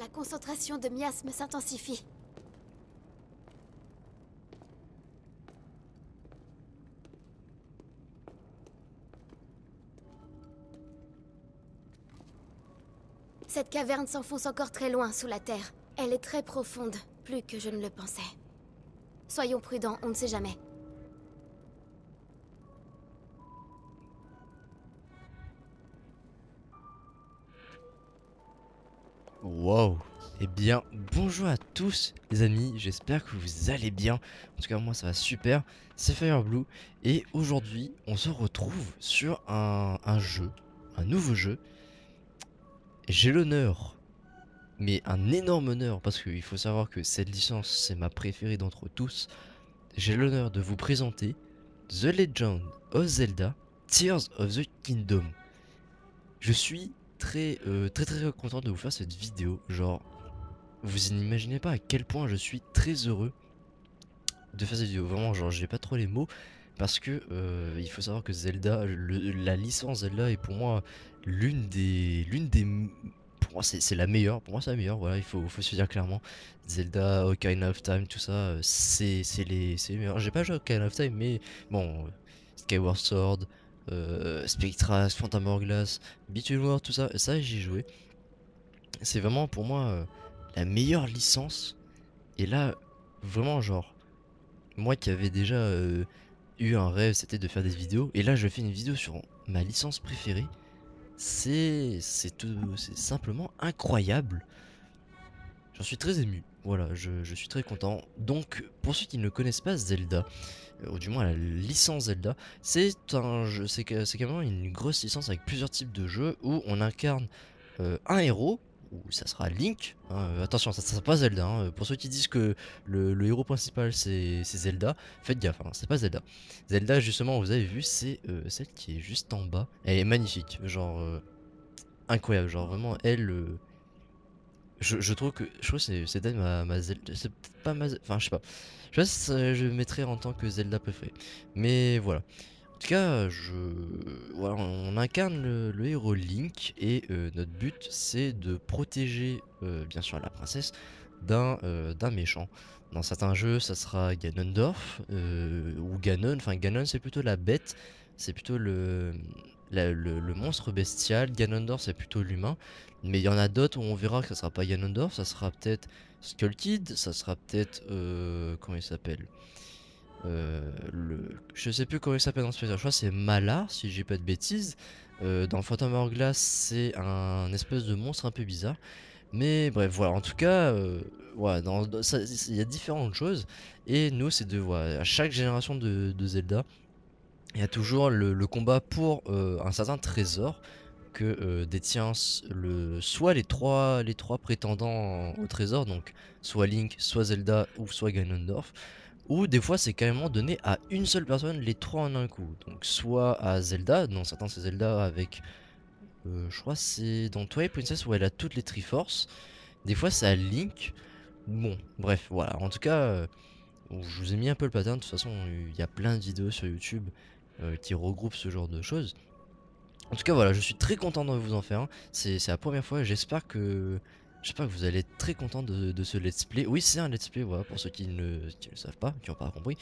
La concentration de miasme s'intensifie. Cette caverne s'enfonce encore très loin sous la terre. Elle est très profonde, plus que je ne le pensais. Soyons prudents, on ne sait jamais. Eh bien, bonjour à tous les amis, j'espère que vous allez bien. En tout cas, moi ça va super, c'est Fireblue. Et aujourd'hui, on se retrouve sur un, jeu, un nouveau jeu. J'ai l'honneur, mais un énorme honneur, parce qu'il faut savoir que cette licence, c'est ma préférée d'entre tous. J'ai l'honneur de vous présenter The Legend of Zelda Tears of the Kingdom. Je suis très, euh, très très content de vous faire cette vidéo. Genre, vous n'imaginez pas à quel point je suis très heureux de faire cette vidéo. Vraiment, genre, j'ai pas trop les mots. Parce que euh, il faut savoir que Zelda, la licence Zelda est pour moi l'une des, l'une des, pour moi c'est la meilleure. Pour moi c'est la meilleure. Voilà, il faut, faut se dire clairement. Zelda, Ocarina of Time, tout ça, euh, c'est les, c'est meilleurs. J'ai pas joué à Ocarina of Time, mais bon, Skyward Sword, euh, Spectra, Phantom Hourglass, Between Worlds, tout ça, ça j'y joué. C'est vraiment pour moi euh, la meilleure licence. Et là, vraiment genre, moi qui avais déjà euh, eu un rêve, c'était de faire des vidéos. Et là, je fais une vidéo sur ma licence préférée. C'est c'est tout, c'est simplement incroyable. J'en suis très ému. Voilà, je, suis très content. Donc, pour ceux qui ne connaissent pas Zelda, ou du moins la licence Zelda, c'est un jeu, c'est quand même une grosse licence avec plusieurs types de jeux où on incarne euh, un héros, ou ça sera Link. Hein, euh, attention, ça, ne sera pas Zelda. Hein, pour ceux qui disent que le, héros principal c'est Zelda, faites gaffe, hein, c'est pas Zelda. Zelda, justement, vous avez vu, c'est euh, celle qui est juste en bas. Elle est magnifique, genre incroyable, genre vraiment elle. Je, trouve que je trouve c'est c'est ma, ma Zelda, c'est pas ma, enfin je sais pas. Je sais pas je mettrais en tant que Zelda préféré. Mais voilà. Tout cas, je... voilà, on incarne le, héros Link et euh, notre but c'est de protéger euh, bien sûr la princesse d'un euh, d'un méchant. Dans certains jeux, ça sera Ganondorf ou Ganon. Enfin, Ganon c'est plutôt la bête, c'est plutôt le, monstre bestial. Ganondorf c'est plutôt l'humain. Mais il y en a d'autres où on verra que ça sera pas Ganondorf, ça sera peut-être Skullkid, ça sera peut-être... Comment il s'appelle? Euh, le... Je sais plus comment il s'appelle dans ce spécial, je crois c'est Malar, si j'ai pas de bêtises. Euh, dans Phantom Hourglass, c'est un espèce de monstre un peu bizarre. Mais bref, voilà, en tout cas, euh, il y a différentes choses. Et nous, c'est de, voilà, à chaque génération de, Zelda, il y a toujours le, combat pour un certain trésor que euh, détient le, soit les trois, les trois prétendants au trésor, donc soit Link, soit Zelda ou soit Ganondorf, ou des fois c'est carrément donné à une seule personne les trois en un coup. Donc soit à Zelda, non certains c'est Zelda avec, euh, je crois c'est dans Twilight Princess où elle a toutes les Triforces, des fois c'est à Link, bon bref voilà, en tout cas euh, je vous ai mis un peu le pattern, de toute façon il y a plein de vidéos sur YouTube qui regroupent ce genre de choses. En tout cas voilà, je suis très content de vous en faire. C'est la première fois, j'espère que j'espère que vous allez être très content de, ce let's play. Oui c'est un let's play, voilà, pour ceux qui ne, le savent pas, qui n'ont pas compris.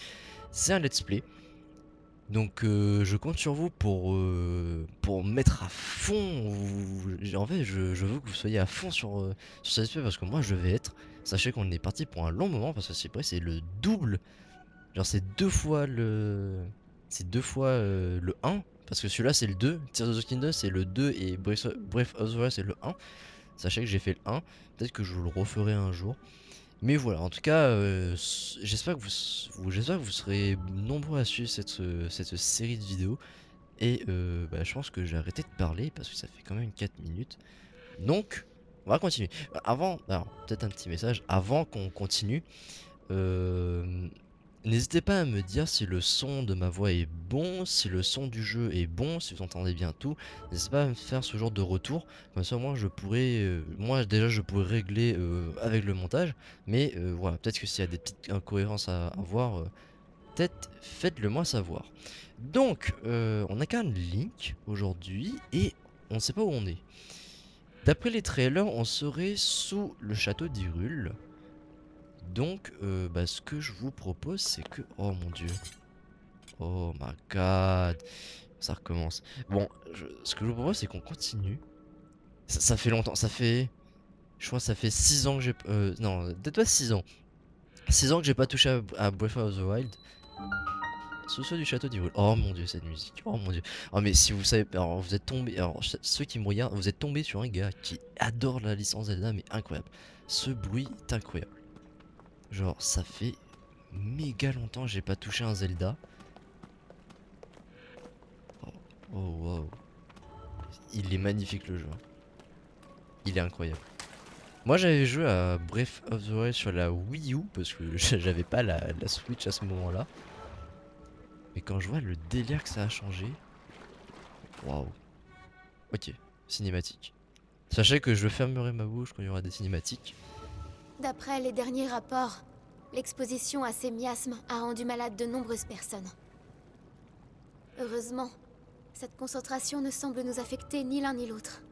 C'est un let's play. Donc euh, je compte sur vous pour, euh, pour mettre à fond, en fait je, veux que vous soyez à fond sur, euh, sur ce let's play parce que moi je vais être. Sachez qu'on est parti pour un long moment parce que c'est vrai c'est le double. Genre c'est deux fois le... C'est deux fois le 1 parce que celui-là c'est le 2, Tears of the Kingdom c'est le 2 et Breath of the Wild c'est le 1. Sachez que j'ai fait le 1, peut-être que je vous le referai un jour. Mais voilà, en tout cas, euh, j'espère que vous, serez nombreux à suivre cette, cette série de vidéos. Et euh, bah, je pense que j'ai arrêté de parler parce que ça fait quand même 4 minutes. Donc, on va continuer. Avant, alors peut-être un petit message, avant qu'on continue, euh, N'hésitez pas à me dire si le son de ma voix est bon, si le son du jeu est bon, si vous entendez bien tout. N'hésitez pas à me faire ce genre de retour. Comme ça, moi, je pourrais, euh, moi déjà, je pourrais régler euh, avec le montage. Mais euh, voilà, peut-être que s'il y a des petites incohérences à, voir, peut-être faites-le moi savoir. Donc, on a qu'un link aujourd'hui et on ne sait pas où on est. D'après les trailers, on serait sous le château d'Hyrule. Donc, euh, bah, ce que je vous propose, c'est que... Oh mon dieu. Oh my god. Ça recommence. Bon, ce que je vous propose, c'est qu'on continue. Ça, fait longtemps. Ça fait... Je crois que ça fait 6 ans que j'ai... Euh, non, peut-être pas 6 ans. 6 ans que j'ai pas touché à, Breath of the Wild. Sous ceux du château d'Hyrule. Oh mon dieu, cette musique. Oh mon dieu. Oh mais si vous savez, alors vous êtes tombé, alors ceux qui me regardent, vous êtes tombé sur un gars qui adore la licence Zelda, mais incroyable. Ce bruit est incroyable. Genre, ça fait méga longtemps que j'ai pas touché un Zelda. Oh, oh wow. Il est magnifique le jeu. Il est incroyable. Moi j'avais joué à Breath of the Wild sur la Wii U parce que j'avais pas la, Switch à ce moment là. Mais quand je vois le délire que ça a changé. Waouh. Ok, cinématique. Sachez que je fermerai ma bouche quand il y aura des cinématiques. D'après les derniers rapports, l'exposition à ces miasmes a rendu malade de nombreuses personnes. Heureusement, cette concentration ne semble nous affecter ni l'un ni l'autre.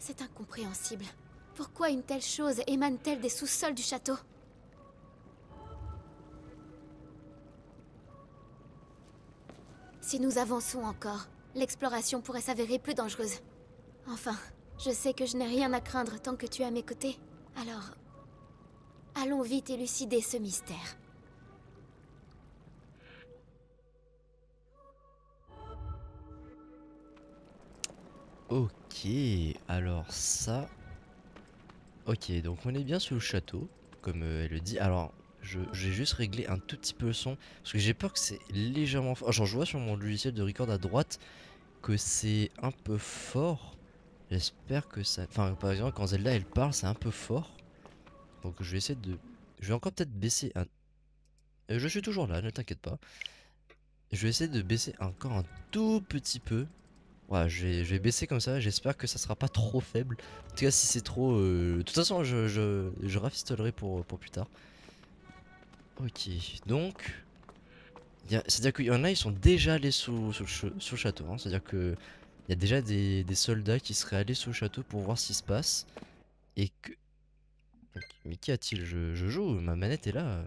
C'est incompréhensible. Pourquoi une telle chose émane-t-elle des sous-sols du château? Si nous avançons encore, l'exploration pourrait s'avérer plus dangereuse. Enfin, je sais que je n'ai rien à craindre tant que tu es à mes côtés. Alors, allons vite élucider ce mystère. Ok, alors ça... Ok, donc on est bien sous le château, comme euh, elle le dit. Alors, je j'ai juste réglé un tout petit peu le son, parce que j'ai peur que c'est légèrement fort. Genre, je vois sur mon logiciel de record à droite que c'est un peu fort. J'espère que ça... Enfin, par exemple, quand Zelda, elle parle, c'est un peu fort. Donc, je vais essayer de... Je vais encore peut-être baisser un... Euh, je suis toujours là, ne t'inquiète pas. Je vais essayer de baisser encore un tout petit peu. Voilà, je vais, baisser comme ça, j'espère que ça sera pas trop faible. En tout cas, si c'est trop... Euh, de toute façon, je, rafistolerai pour, pour plus tard. Ok, donc... C'est-à-dire qu'il y en a, ils sont déjà allés sous, sous, le, château. Hein. C'est-à-dire que il y a déjà des, soldats qui seraient allés sous le château pour voir ce qui se passe. Et que... Mais qu'y a-t-il? Je, joue, ma manette est là.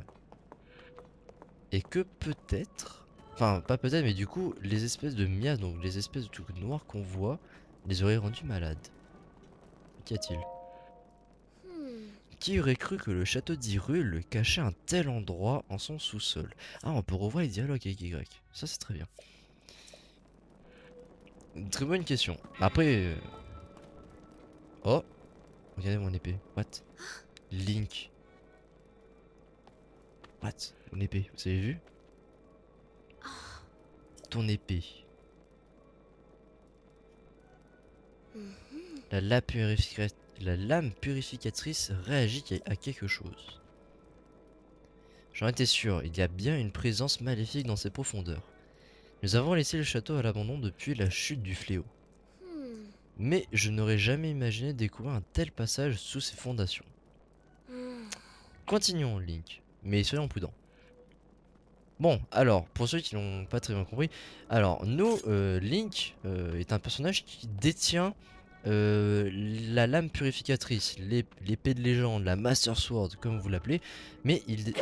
Et que peut-être... Enfin, pas peut-être, mais du coup, les espèces de mias, donc les espèces de trucs noirs qu'on voit, les auraient rendus malades. Qu'y a-t-il? Qui aurait cru que le château d'Hyrule cachait un tel endroit en son sous-sol? Ah, on peut revoir les dialogues avec Y. Ça, c'est très bien. Très bonne question. Après... Euh, oh Regardez mon épée. What? Link. What? Mon épée, vous avez vu? Ton épée. La lame, la lame purificatrice réagit à quelque chose. J'en étais sûr, il y a bien une présence maléfique dans ces profondeurs. Nous avons laissé le château à l'abandon depuis la chute du fléau. Hmm. Mais je n'aurais jamais imaginé découvrir un tel passage sous ses fondations. Hmm. Continuons, Link, mais soyons prudents. Bon, alors, pour ceux qui n'ont pas très bien compris, alors, nous, euh, Link euh, est un personnage qui détient euh, la lame purificatrice, l'épée de légende, la Master Sword, comme vous l'appelez, mais il...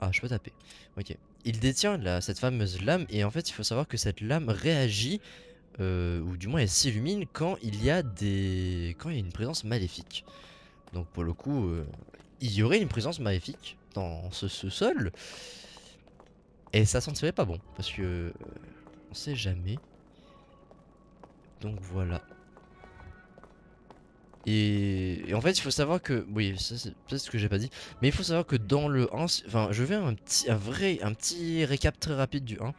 Ah, je peux taper. Ok il détient cette fameuse lame et en fait il faut savoir que cette lame réagit euh, ou du moins elle s'illumine quand il y a des quand il y a une présence maléfique. Donc pour le coup euh, il y aurait une présence maléfique dans ce, sol et ça sentirait pas bon parce que euh, on sait jamais. Donc voilà. Et, en fait, il faut savoir que, oui, c'est peut-être ce que j'ai pas dit, mais il faut savoir que dans le 1, enfin, je vais un petit, un vrai, un petit récap très rapide du 1.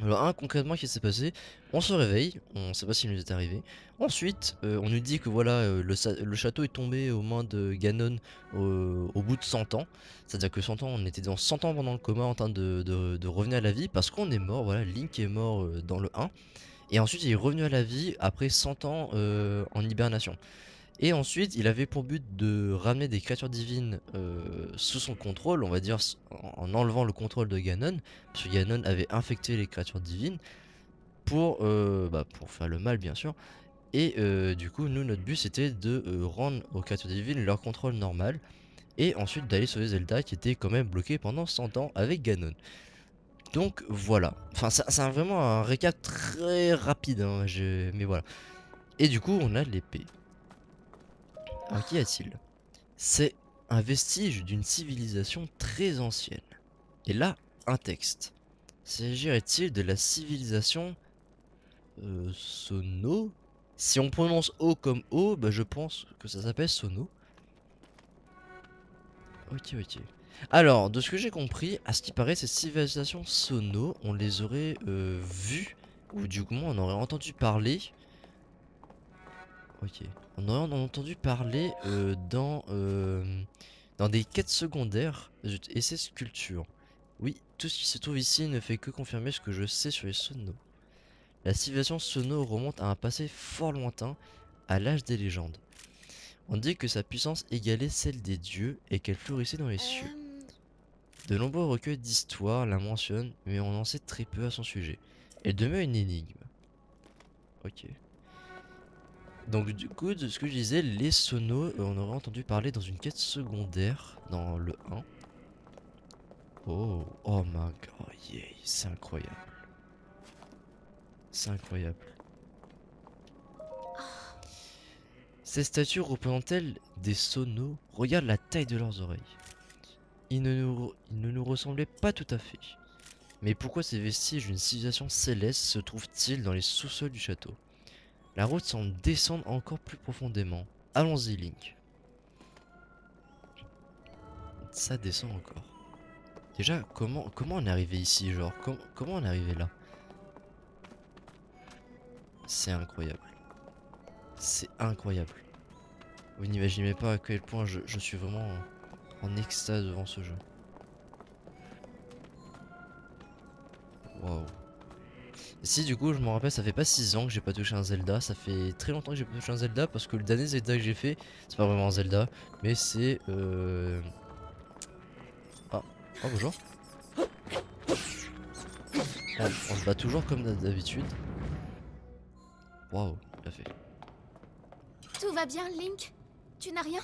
Le 1, concrètement, qu'est-ce qui s'est passé? On se réveille, on sait pas s'il nous est arrivé. Ensuite, euh, on nous dit que voilà, euh, le, château est tombé aux mains de Ganon au bout de 100 ans. C'est-à-dire que 100 ans, on était dans 100 ans pendant le coma en train de, revenir à la vie parce qu'on est mort. Voilà, Link est mort euh, dans le 1. Et ensuite, il est revenu à la vie après 100 ans en hibernation. Et ensuite, il avait pour but de ramener des créatures divines euh, sous son contrôle, on va dire en enlevant le contrôle de Ganon, parce que Ganon avait infecté les créatures divines, pour, euh, bah, pour faire le mal bien sûr. Et euh, du coup, nous, notre but c'était de rendre aux créatures divines leur contrôle normal. Et ensuite d'aller sauver Zelda qui était quand même bloqué pendant 100 ans avec Ganon. Donc voilà. Enfin, c'est vraiment un récap très rapide. Hein, mais voilà. Et du coup, on a l'épée. Alors, qu'y a-t-il? C'est un vestige d'une civilisation très ancienne. Et là, un texte. S'agirait-il de la civilisation euh, Sono? Si on prononce O comme O, bah je pense que ça s'appelle Sono. Ok, ok. Alors, de ce que j'ai compris, à ce qui paraît, ces civilisations Sono, on les aurait euh, vues, ou du moins on aurait entendu parler. Ok. On aurait entendu parler euh, dans, euh, dans des quêtes secondaires et ces sculptures. Oui, tout ce qui se trouve ici ne fait que confirmer ce que je sais sur les Sono. La civilisation Sono remonte à un passé fort lointain, à l'âge des légendes. On dit que sa puissance égalait celle des dieux et qu'elle florissait dans les cieux. De nombreux recueils d'histoire la mentionnent, mais on en sait très peu à son sujet. Elle demeure une énigme. Ok. Donc du coup, ce que je disais, les sonos, euh, on aurait entendu parler dans une quête secondaire, dans le 1. Oh, oh my god, yeah, c'est incroyable. C'est incroyable. Ces statues représentent-elles des sonos? Regarde la taille de leurs oreilles. Ils ne, nous, ils ne nous ressemblaient pas tout à fait. Mais pourquoi ces vestiges d'une civilisation céleste se trouvent-ils dans les sous-sols du château? La route semble descendre encore plus profondément. Allons-y, Link. Ça descend encore. Déjà, comment, comment on est arrivé ici, genre? Comment on est arrivé là? C'est incroyable. C'est incroyable. Vous n'imaginez pas à quel point je, suis vraiment en, extase devant ce jeu. Waouh. Si du coup je me rappelle ça fait pas 6 ans que j'ai pas touché un Zelda, ça fait très longtemps que j'ai pas touché un Zelda parce que le dernier Zelda que j'ai fait, c'est pas vraiment un Zelda, mais c'est euh... Ah, oh bonjour. on se bat toujours comme d'habitude. Waouh, bien fait. Tout va bien, Link? Tu n'as rien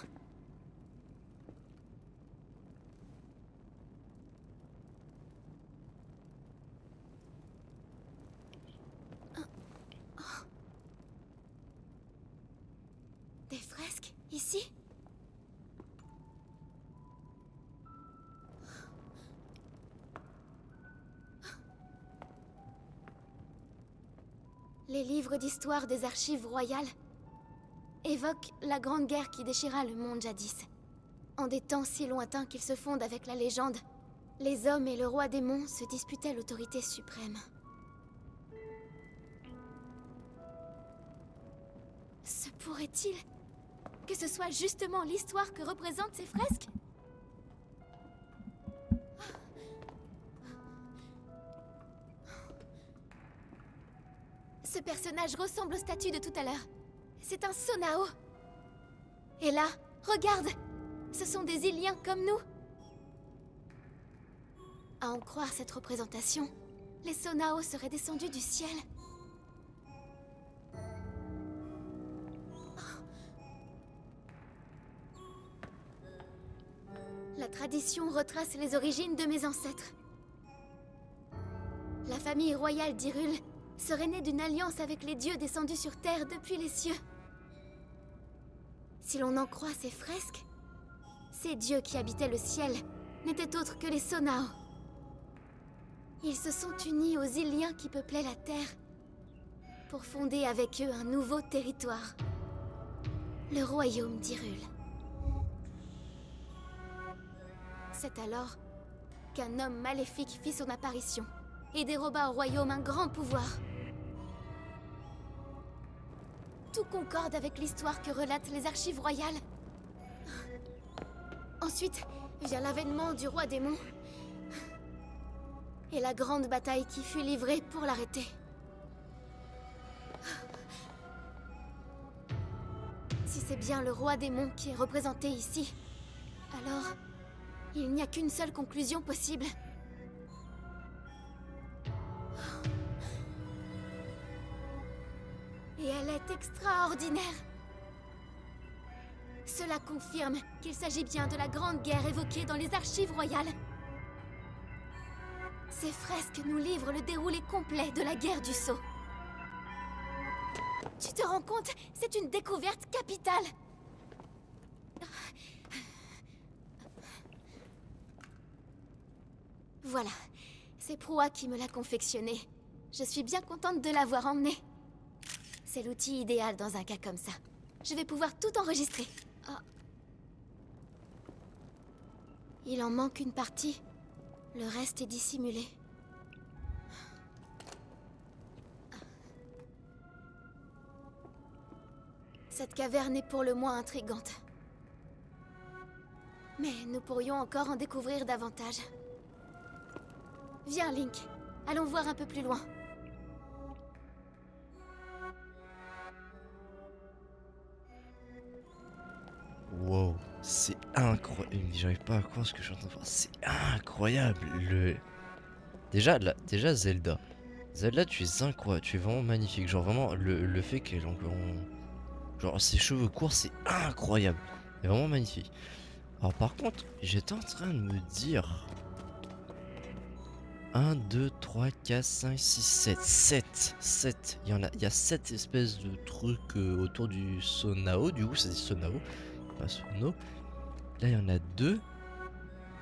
Des fresques Ici D'histoire des archives royales évoque la grande guerre qui déchira le monde jadis. En des temps si lointains qu'ils se fondent avec la légende, les hommes et le roi démon se disputaient l'autorité suprême. Se pourrait-il que ce soit justement l'histoire que représentent ces fresques? Ce personnage ressemble au statut de tout à l'heure. C'est un Sonao. Et là, regarde Ce sont des Iliens comme nous. À en croire cette représentation, les Sonao seraient descendus du ciel. La tradition retrace les origines de mes ancêtres. La famille royale d'Irul serait née d'une alliance avec les dieux descendus sur Terre depuis les cieux. Si l'on en croit ces fresques, ces dieux qui habitaient le ciel n'étaient autres que les Sonao. Ils se sont unis aux Iliens qui peuplaient la Terre pour fonder avec eux un nouveau territoire, le royaume d'Irul. C'est alors qu'un homme maléfique fit son apparition et déroba au royaume un grand pouvoir. Tout concorde avec l'histoire que relatent les archives royales. Ensuite vient l'avènement du roi démon. Et la grande bataille qui fut livrée pour l'arrêter. Si c'est bien le roi démon qui est représenté ici, alors il n'y a qu'une seule conclusion possible. Et elle est extraordinaire. Cela confirme qu'il s'agit bien de la grande guerre évoquée dans les archives royales. Ces fresques nous livrent le déroulé complet de la guerre du Sceau. Tu te rends compte? C'est une découverte capitale Voilà, c'est Proa qui me l'a confectionné. Je suis bien contente de l'avoir emmené. C'est l'outil idéal dans un cas comme ça. Je vais pouvoir tout enregistrer. Oh. Il en manque une partie. Le reste est dissimulé. Cette caverne est pour le moins intrigante. Mais nous pourrions encore en découvrir davantage. Viens, Link. Allons voir un peu plus loin. Wow, c'est incroyable. J'arrive pas à croire ce que je suis en train de faire. C'est incroyable. Le... Déjà, déjà Zelda. Zelda, tu es incroyable. Tu es vraiment magnifique. Genre, vraiment, le, le fait qu'elle en... Genre, ses cheveux courts, c'est incroyable. C'est vraiment magnifique. Alors, par contre, j'étais en train de me dire. 1, 2, 3, 4, 5, 6, 7. 7. 7. Il y, en a, il y a 7 espèces de trucs euh, autour du Sonao. Du coup, c'est Sonao. Pas Sono. Là, il y en a deux.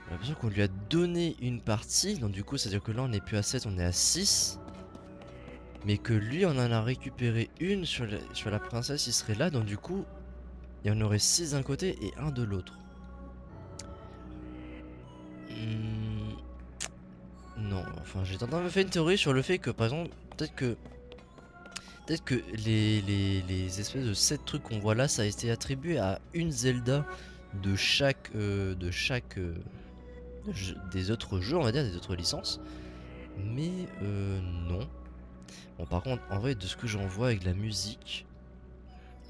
J'ai l'impression qu'on lui a donné une partie. Donc, du coup, c'est-à-dire que là, on n'est plus à 7, on est à 6. Mais que lui, on en a récupéré une sur la, sur la princesse, il serait là. Donc, du coup, il y en aurait 6 d'un côté et un de l'autre. Hmm. Non, enfin j'ai tenté de me faire une théorie sur le fait que par exemple, peut-être que peut-être que les, les, les, espèces de 7 trucs qu'on voit là, ça a été attribué à une Zelda de chaque euh, de chaque euh, des autres jeux, on va dire, des autres licences. Mais euh, non. Bon par contre, en vrai, de ce que j'en vois avec la musique,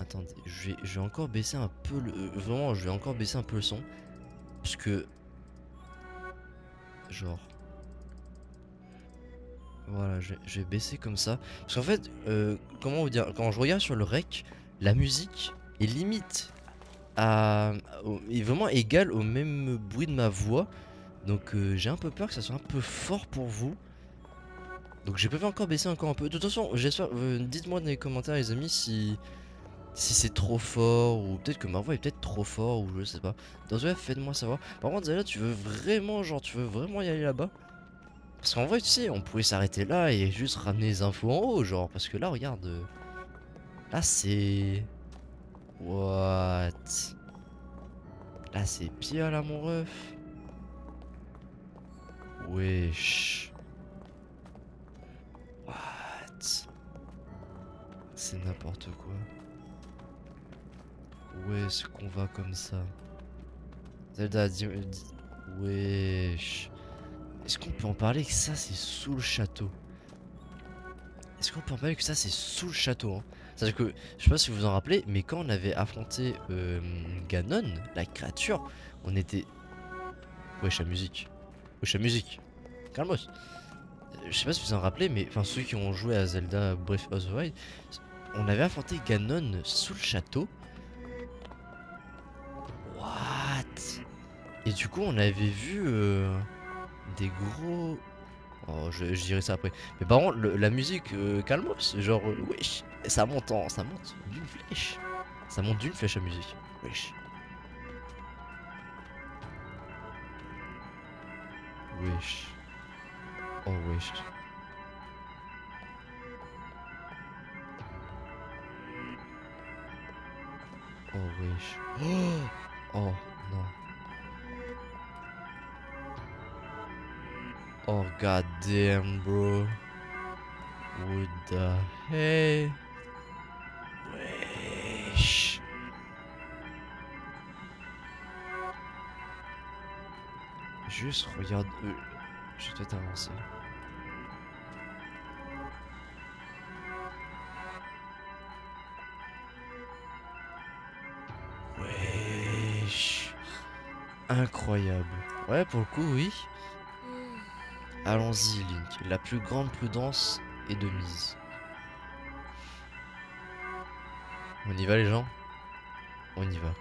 attendez, je vais, encore baisser un peu le, euh, vraiment, je vais encore baisser un peu le son, parce que genre voilà, je, vais baisser comme ça. Parce qu'en fait, euh, comment vous dire, quand je regarde sur le rec, la musique est limite à, est vraiment égale au même bruit de ma voix. Donc euh, j'ai un peu peur que ça soit un peu fort pour vous. Donc j'ai peux encore baisser encore un peu. De toute façon, j'espère. Euh, dites-moi dans les commentaires, les amis, si si c'est trop fort ou peut-être que ma voix est peut-être trop fort ou je sais pas. Dans ce cas, faites-moi savoir. Par contre, tu veux vraiment, genre, tu veux vraiment y aller là-bas? Parce qu'en vrai, tu sais, on pouvait s'arrêter là et juste ramener les infos en haut, genre. Parce que là, regarde. Là, c'est... What? Là, c'est pire, là, mon ref. Wesh. What? C'est n'importe quoi. Où est-ce qu'on va comme ça? Zelda, dis... Wesh. Est-ce qu'on peut en parler que ça c'est sous le château? Est-ce qu'on peut en parler que ça c'est sous le château hein? Que, je sais pas si vous vous en rappelez, mais quand on avait affronté euh, Ganon, la créature, on était... Wesh la musique. Wesh la musique. Calmos. Euh, je sais pas si vous vous en rappelez, mais enfin ceux qui ont joué à Zelda Breath of the Wild, on avait affronté Ganon sous le château. What? Et du coup on avait vu... Euh des gros... Oh, je, dirais ça après. Mais par contre, la musique euh, calmos, genre, euh, wesh, ça monte en, ça monte d'une flèche. Ça monte d'une flèche à musique. Wesh. Wesh. Oh, wesh. Oh, wesh. Oh non. Oh god damn bro. What the hey Wesh. Juste regarde. Euh, je vais peut-être avancer. Wesh. Incroyable. Ouais, pour le coup, oui. Allons-y, Link. La plus grande prudence est de mise. On y va, les gens? On y va.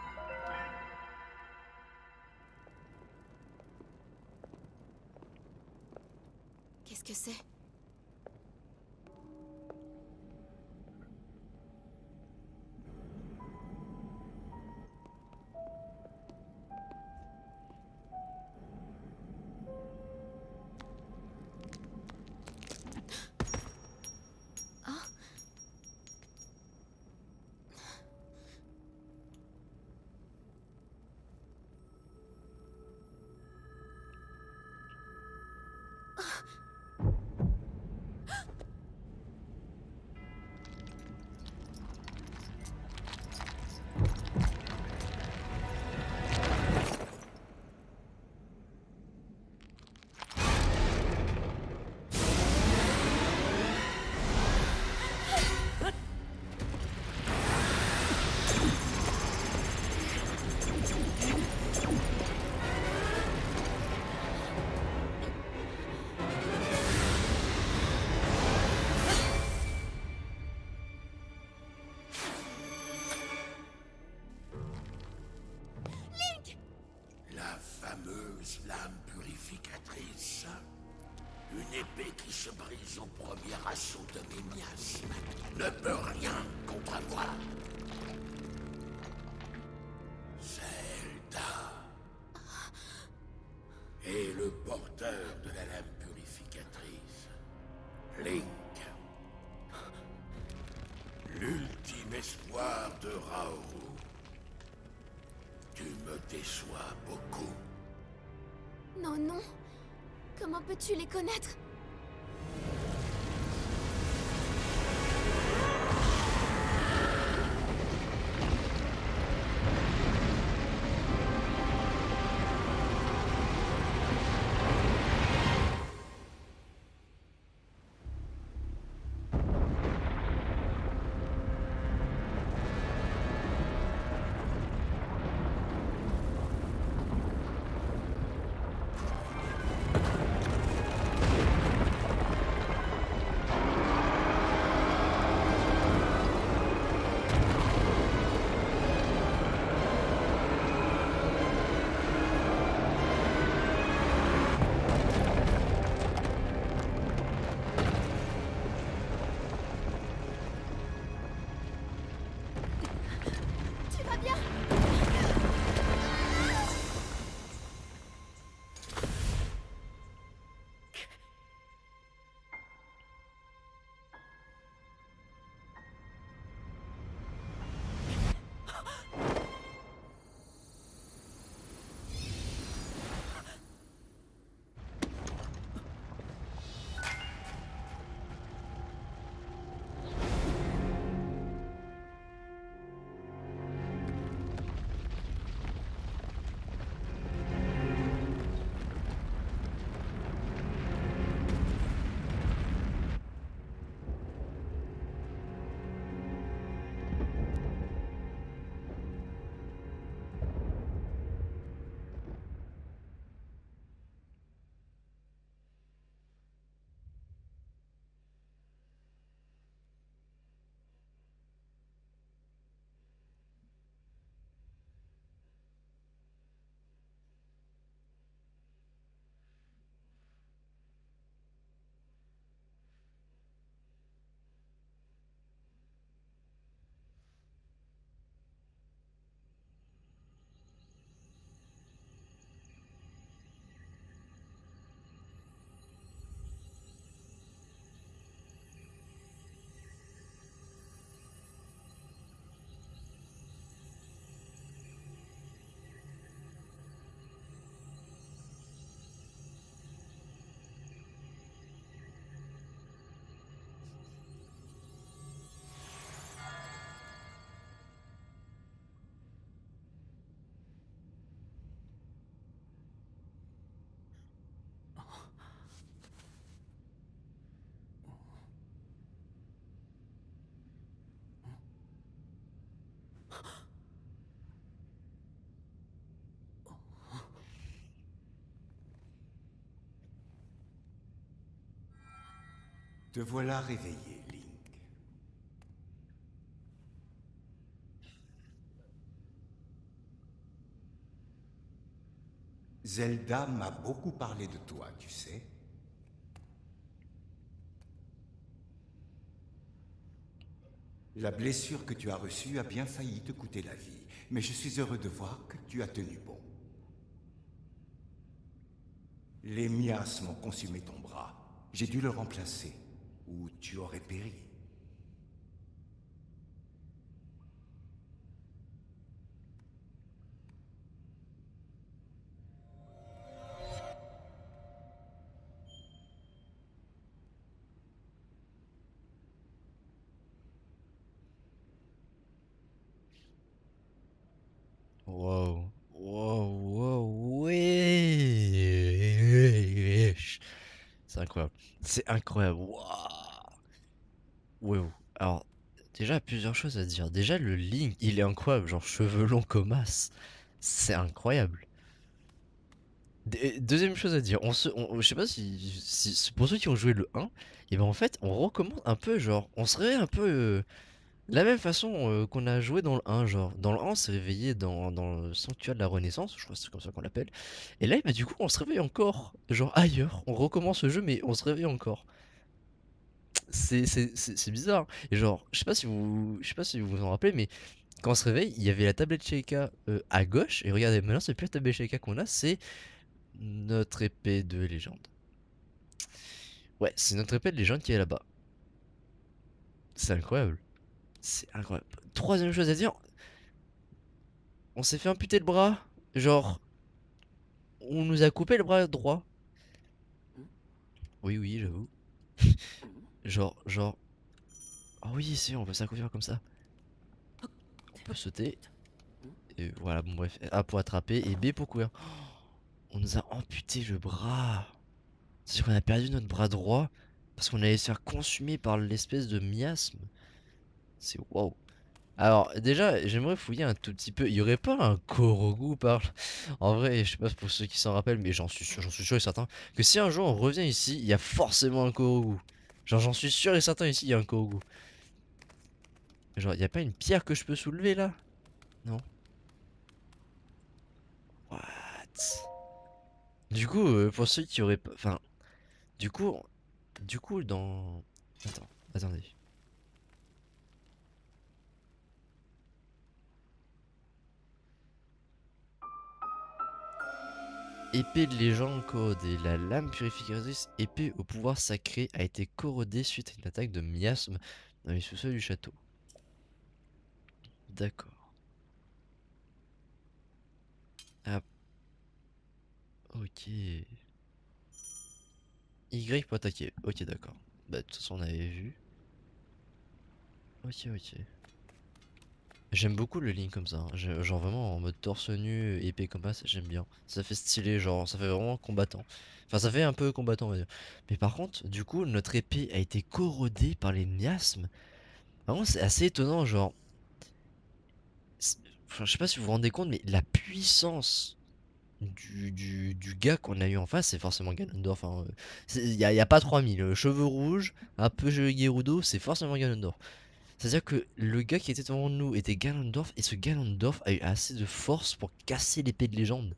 Qui se brise au premier assaut de mes miasmes ne peut rien contre moi. Zelda. Et le porteur de la lame purificatrice. Link. L'ultime espoir de Raoru. Tu me déçois beaucoup. Non, non. Comment peux-tu les connaître? Te voilà réveillé, Link. Zelda m'a beaucoup parlé de toi, tu sais. La blessure que tu as reçue a bien failli te coûter la vie, mais je suis heureux de voir que tu as tenu bon. Les miasmes ont consumé ton bras. J'ai dû le remplacer ou tu aurais péri. Wow, wow, wow, wesh. C'est incroyable. C'est incroyable. Wow. Alors, déjà, plusieurs choses à dire. Déjà, le Link, il est incroyable. Genre, cheveux longs comme as. C'est incroyable. Deuxième chose à dire, on se, je sais pas si, si- pour ceux qui ont joué le 1, et ben en fait on recommence un peu genre, on se réveille un peu euh, la même façon euh, qu'on a joué dans le 1 genre, dans le 1 on s'est réveillé dans, le sanctuaire de la Renaissance, je crois que c'est comme ça qu'on l'appelle, et là bah, du coup on se réveille encore, genre ailleurs, on recommence le jeu mais on se réveille encore. C'est bizarre, et genre, je sais pas si vous, je sais pas si vous vous en rappelez mais quand on se réveille, il y avait la tablette Sheikah euh, à gauche, et regardez maintenant c'est plus la tablette Sheikah qu'on a, c'est notre épée de légende. Ouais, c'est notre épée de légende qui est là-bas. C'est incroyable. C'est incroyable. Troisième chose à dire, on s'est fait amputer le bras. Genre, on nous a coupé le bras droit. Oui, oui, j'avoue. genre, genre. Ah oui, si, on peut s'accroupir comme ça. On peut sauter. Et voilà, bon bref. A pour attraper et B pour courir. On nous a amputé le bras. C'est-à-dire qu'on a perdu notre bras droit parce qu'on allait se faire consumer par l'espèce de miasme. C'est waouh. Alors déjà, j'aimerais fouiller un tout petit peu. Il y aurait pas un Korogu par En vrai, je sais pas pour ceux qui s'en rappellent, mais j'en suis sûr, j'en suis sûr et certain que si un jour on revient ici, il y a forcément un Korogu. Genre j'en suis sûr et certain ici, il y a un Korogu. Genre, y a pas une pierre que je peux soulever là? Non. What? Du coup, euh, pour ceux qui auraient pas... Enfin, du coup, du coup, dans... Attends, attendez. Épée de légende corrodée. La lame purificatrice épée au pouvoir sacré a été corrodée suite à une attaque de miasme dans les sous-sols du château. D'accord. Ah. Ok. Y pour attaquer. Ok, d'accord. Bah, de toute façon, on avait vu. Ok, ok. J'aime beaucoup le Link comme ça. hein. Genre vraiment en mode torse nu, épée comme ça, j'aime bien. Ça fait stylé, genre ça fait vraiment combattant. Enfin, ça fait un peu combattant, on va dire. Mais par contre, du coup, notre épée a été corrodée par les miasmes. Vraiment, c'est assez étonnant, genre. Enfin, je sais pas si vous vous rendez compte, mais la puissance du, gars qu'on a eu en face, c'est forcément Ganondorf. Il n'y a, pas 3000. euh, Cheveux rouges, un peu Gerudo, c'est forcément Ganondorf. C'est-à-dire que le gars qui était devant nous était Ganondorf, et ce Ganondorf a eu assez de force pour casser l'épée de légende.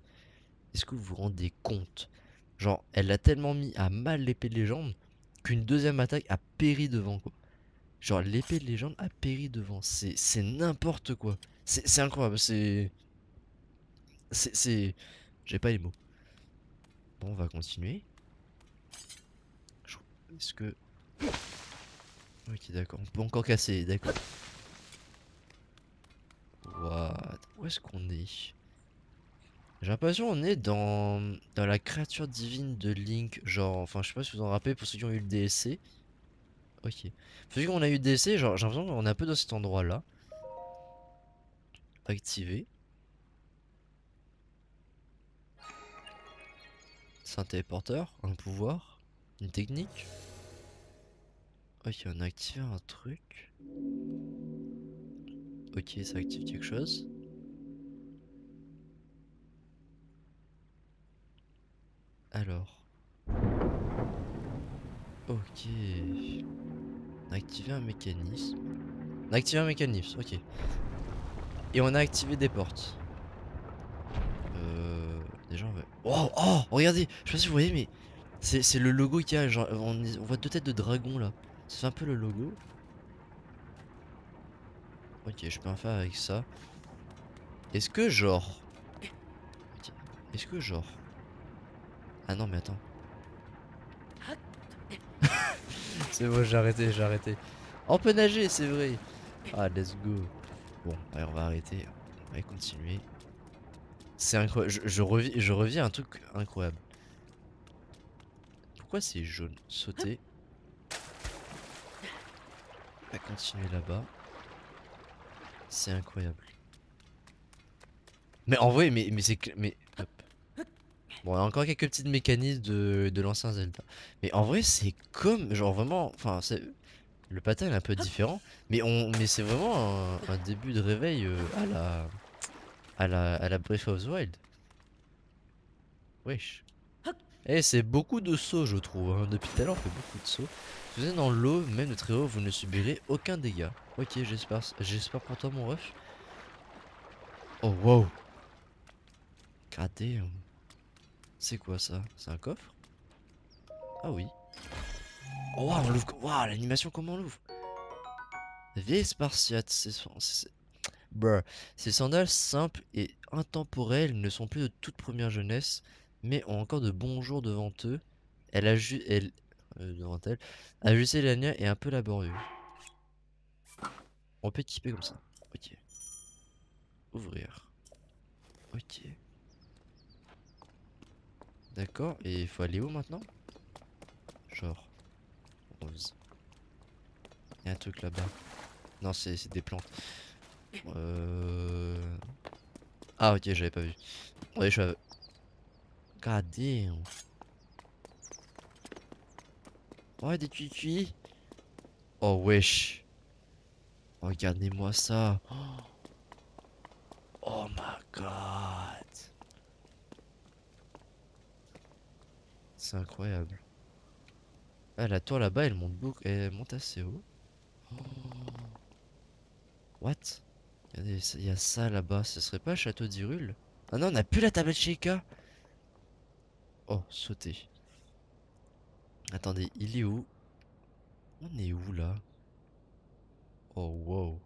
Est-ce que vous vous rendez compte? Genre, elle a tellement mis à mal l'épée de légende qu'une deuxième attaque a péri devant, quoi. Genre, l'épée de légende a péri devant. C'est n'importe quoi. C'est incroyable, c'est... C'est... J'ai pas les mots. Bon, on va continuer. Est-ce que... Ok, d'accord. On peut encore casser, d'accord. What? Où est-ce qu'on est? J'ai l'impression qu'on est dans... dans la créature divine de Link. Genre, enfin, je sais pas si vous en rappelez pour ceux qui ont eu le DLC. Ok. Pour ceux qui ont eu le DLC, genre, j'ai l'impression qu'on est un peu dans cet endroit-là. Activé. C'est un téléporteur, un pouvoir, une technique. Ok, on a activé un truc. Ok, ça active quelque chose. Alors. Ok. On a activé un mécanisme. On a activé un mécanisme, ok. Et on a activé des portes. Euh, Déjà, on va... Oh, oh, regardez, je sais pas si vous voyez, mais c'est le logo qu'il y a. On, voit deux têtes de dragon là. C'est un peu le logo. Ok, je peux en faire avec ça. Est-ce que genre... Est-ce que genre... Ah non mais attends. c'est bon, j'ai arrêté, j'ai arrêté. On peut nager, c'est vrai. Ah, let's go. Bon, allez, on va arrêter. On va continuer. C'est incroyable. Je, je, reviens un truc incroyable. Pourquoi c'est jaune? Sauter. On va continuer là-bas. C'est incroyable. Mais en vrai, mais, mais c'est... Mais... Bon, y a encore quelques petites mécanismes de, l'ancien Zelda. Mais en vrai, c'est comme... Genre vraiment... Enfin, c'est... Le pattern est un peu différent. Mais on, mais c'est vraiment un, début de réveil euh, à la... À la, à la Breath of the Wild. Wesh. Eh, c'est beaucoup de sauts, je trouve. Hein. Depuis tout à l'heure, on fait beaucoup de sauts. Si vous êtes dans l'eau, même de très haut, vous ne subirez aucun dégât. Ok, j'espère j'espère pour toi, mon ref. Oh, wow. Gratté. Hein. C'est quoi ça? C'est un coffre? Ah oui. Oh, wow, on l'ouvre. Waouh, l'animation, comment on l'ouvre? Vieille spartiate, c'est Bruh. Ces sandales simples et intemporelles ne sont plus de toute première jeunesse, mais ont encore de bons jours devant eux. Elle a ju elle euh, devant elle. Ajuster la est un peu laborieux. On peut équiper comme ça. Ok. Ouvrir. Ok. D'accord, et il faut aller où maintenant? Genre. Rose. Il y a un truc là-bas. Non, c'est des plantes. Euh... Ah ok, j'avais pas vu. Ouais, je suis God damn. Ouais, des tuiles. Oh wesh. Regardez-moi ça. Oh my god. C'est incroyable. Ah, la tour là-bas, elle monte beaucoup, elle monte assez haut. What? Il y a ça là-bas, ce serait pas château d'Irule? Ah non, on a plus la tablette Sheikah Oh, sauter. Attendez, il est où? On est où là? Oh wow.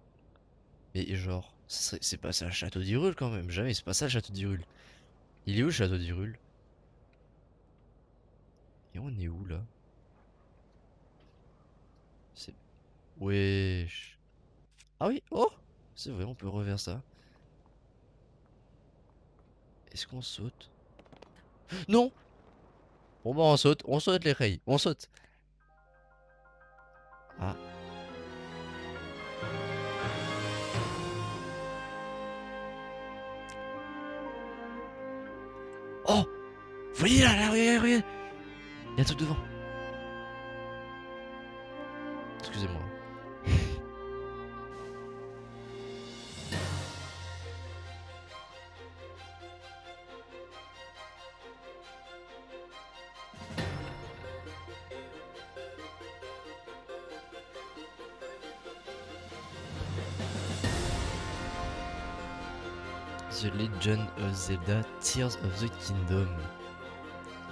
Mais genre, c'est pas ça le château d'Irule quand même. Jamais, c'est pas ça le château d'Irule. Il est où le château d'Irule Et on est où là? C'est... Wesh. Ah oui, oh C'est vrai, on peut refaire ça. Est-ce qu'on saute? Non Bon bah on saute, on saute les rails, on saute. Ah. Oh Vous voyez là, là, regardez, regardez Il y a un truc devant. Legend of Zelda Tears of the Kingdom.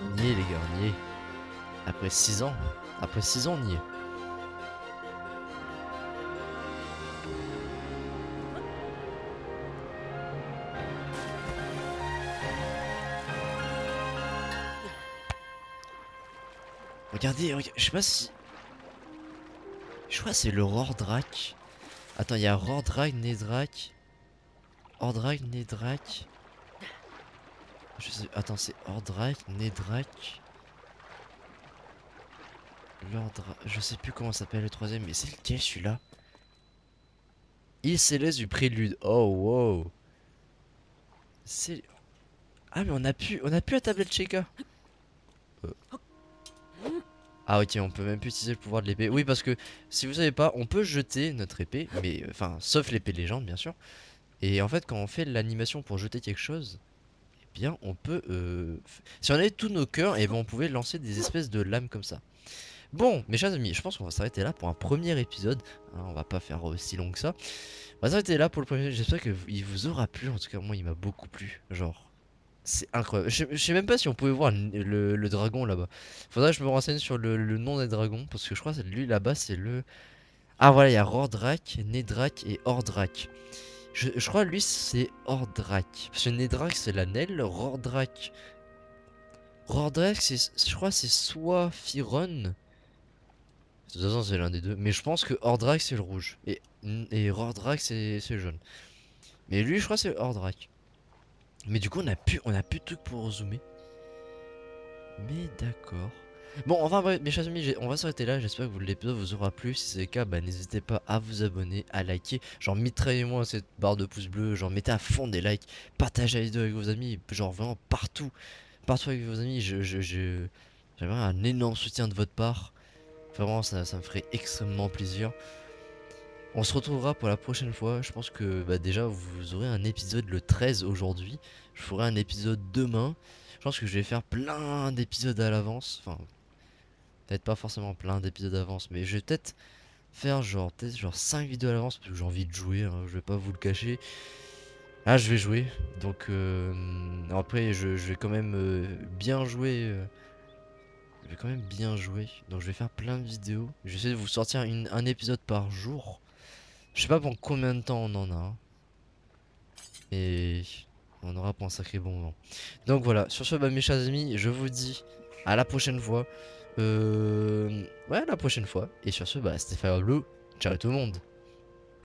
On y est les gars, on y est. Après 6 ans. Après 6 ans, on y est. Regardez, regardez, je sais pas si... Je crois que c'est le Rordrak. Attends, il y a Rordrak, Nedrak. Ordrak, Nedrak. Je sais... Attends, c'est Ordrak, Nedrak. L'ordre... Je sais plus comment s'appelle le troisième, mais c'est lequel celui-là? Il céleste du prélude. Oh, wow. C'est... Ah, mais on a pu... On a pu la tablette Cheka. Euh. Ah ok, on peut même plus utiliser le pouvoir de l'épée. Oui, parce que si vous savez pas, on peut jeter notre épée, mais enfin, sauf l'épée de légende, bien sûr. Et en fait, quand on fait l'animation pour jeter quelque chose, eh bien, on peut... Euh, si on avait tous nos cœurs, et eh ben, on pouvait lancer des espèces de lames comme ça. Bon, mes chers amis, je pense qu'on va s'arrêter là pour un premier épisode. Hein, on va pas faire aussi long que ça. On va s'arrêter là pour le premier. J'espère qu'il vous aura plu. En tout cas, moi, il m'a beaucoup plu. Genre, C'est incroyable. Je, sais même pas si on pouvait voir le dragon là-bas. Faudrait que je me renseigne sur le, le nom des dragons. Parce que je crois que lui là-bas c'est le. Ah voilà, il y a Rordrak, Nedrak et Ordrak. Je, je crois lui c'est Ordrak. Parce que Nedrak c'est la Nel, Rordrak. Rordrak c'est. Je crois c'est soit Firon. De toute façon c'est l'un des deux. Mais je pense que Ordrak c'est le rouge. Et, et Rordrak c'est c'est le jaune. Mais lui je crois c'est Ordrak. Mais du coup, on a plus, on a plus de trucs pour zoomer. Mais d'accord. Bon, enfin bref, mes chers amis, on va s'arrêter là. J'espère que l'épisode vous aura plu. Si c'est le cas, bah, n'hésitez pas à vous abonner, à liker. Genre, mitraillez-moi cette barre de pouces bleus. Genre, mettez à fond des likes. Partagez la vidéo avec vos amis. Genre, vraiment partout. Partout avec vos amis. Je, je, je- J'aimerais un énorme soutien de votre part. Vraiment, ça, ça me ferait extrêmement plaisir. On se retrouvera pour la prochaine fois. Je pense que bah, déjà vous aurez un épisode le 13 aujourd'hui. Je ferai un épisode demain. Je pense que je vais faire plein d'épisodes à l'avance. Enfin, peut-être pas forcément plein d'épisodes à l'avance, mais je vais peut-être faire genre peut-être genre 5 vidéos à l'avance parce que j'ai envie de jouer. hein, je vais pas vous le cacher. Ah, je vais jouer. Donc euh, après, je, vais quand même euh, bien jouer. euh, je vais quand même bien jouer. Donc je vais faire plein de vidéos. J'essaie de vous sortir un épisode par jour. Je sais pas pour combien de temps on en a. hein. Et on aura pour un sacré bon moment. Donc voilà, sur ce, bah, mes chers amis, je vous dis à la prochaine fois. Euh... Ouais, la prochaine fois. Et sur ce, bah, c'était Fire Blue. Ciao tout le monde.